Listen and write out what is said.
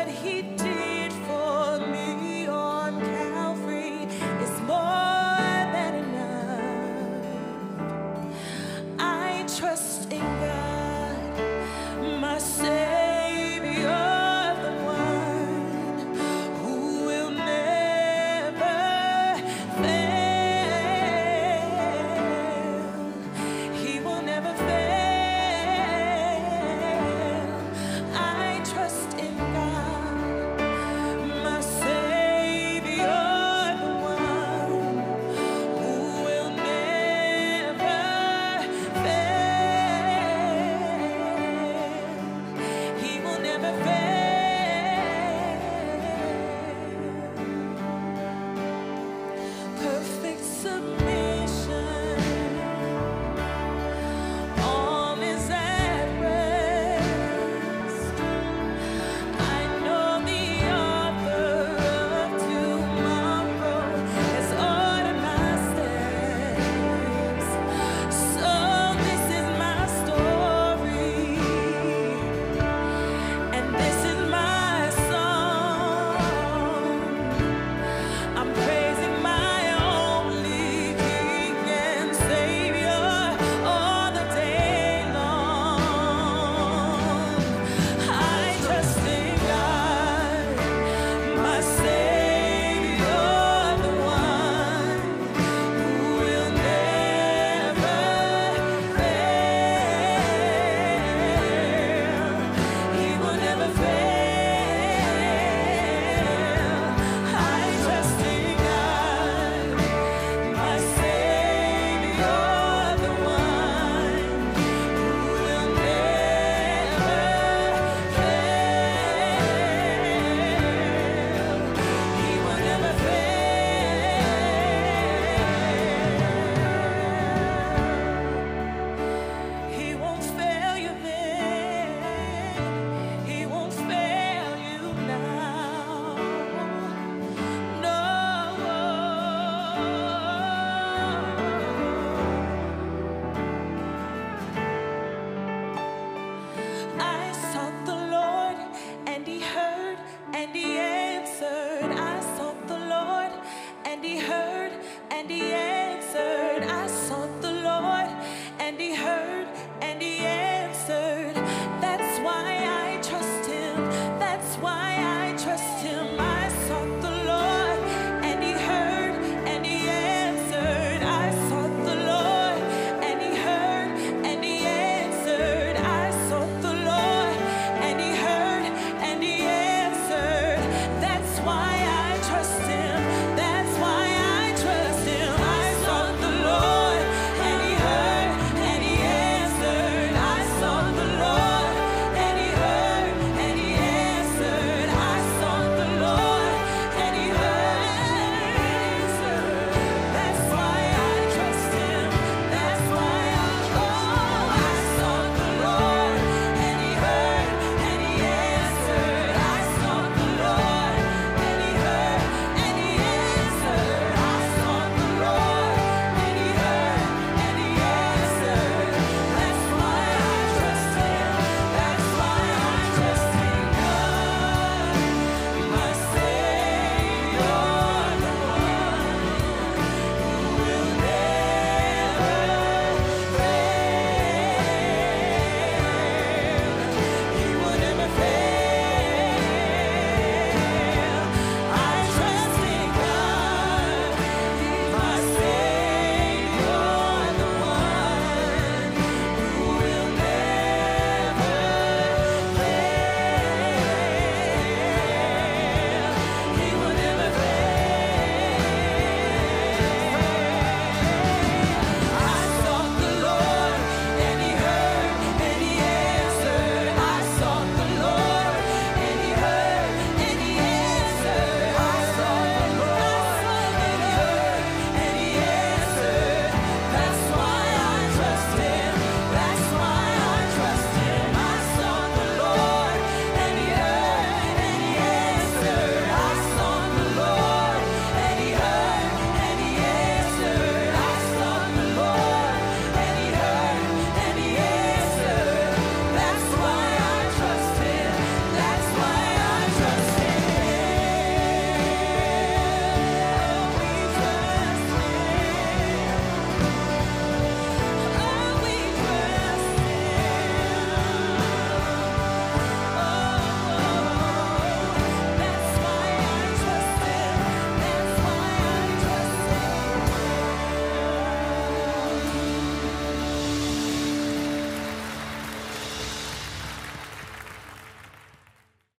what he did.